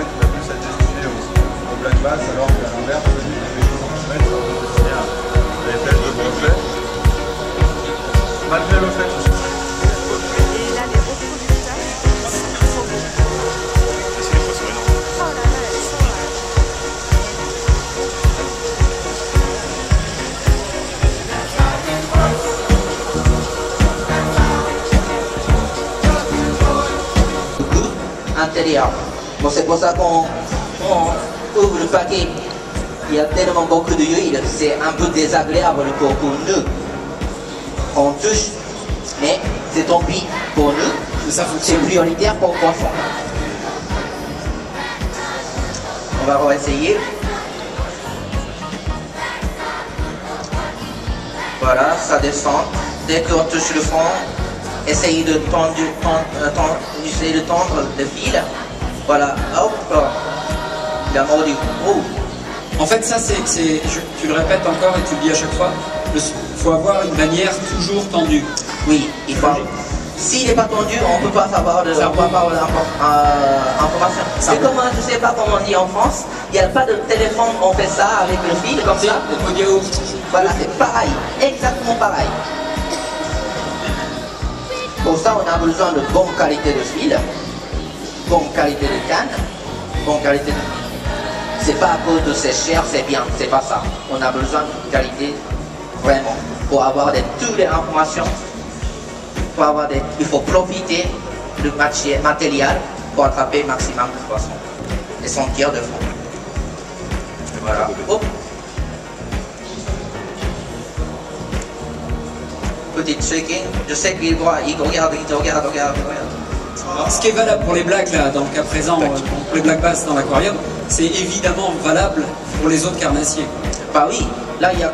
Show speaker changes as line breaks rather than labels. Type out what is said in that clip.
tu as plus à te destiner au, au black bass alors qu'à l'inverse, les 2 cm, ça va te destiner à les pêches de brochet. Malgré le fait que
Et
C'est.
Bon, pour ça qu'on on ouvre le paquet. Il y a tellement beaucoup d'huile, c'est un peu désagréable pour, pour nous. On touche, mais c'est tant pis pour nous. C'est prioritaire pour le poisson. On va réessayer. Voilà, ça descend. Dès qu'on touche le fond, essayez de tendre, tendre, euh, tendre- essayez de tendre le fil. Voilà, hop, il a mordu. Oh,
En fait, ça, c'est, tu le répètes encore et tu le dis à chaque fois, il faut avoir une manière toujours tendue.
oui, il faut. S'il n'est pas tendu, on ne peut pas savoir de
Ça
on peut pas avoir d'information.
Ça
C'est comme, je sais pas comment on dit en France, il n'y a pas de téléphone, on fait ça avec le fil comme ça. Voilà, c'est pareil, exactement pareil. Pour ça, on a besoin de bonne qualité de fil, bonne qualité de canne, bonne qualité de. C'est pas à cause de c'est cher, c'est bien, c'est pas ça. On a besoin de qualité vraiment pour avoir des, toutes les informations. Pour avoir il faut profiter du matériel pour attraper maximum de poissons et sentir de fond. Voilà. Hop. Petite shaking. Je sais qu'il voit, il regarde, il regarde, regarde, regarde.
Alors, ce qui est valable pour les blagues, là, dans le cas présent, euh, pour les blagues basses dans l'aquarium, c'est évidemment valable pour les autres carnassiers.
Bah oui, là il y a